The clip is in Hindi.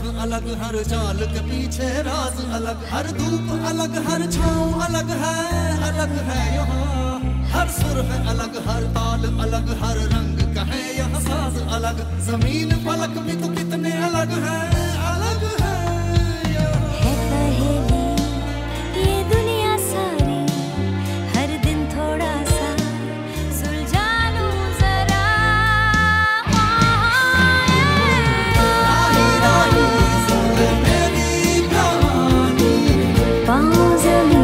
हर अलग, हर चाल के पीछे राज अलग। हर धूप अलग, हर छाव अलग है अलग है यहाँ। हर सुर है अलग, हर ताल अलग, हर रंग कहे है यह साज अलग। ज़मीन पलक भी तो was a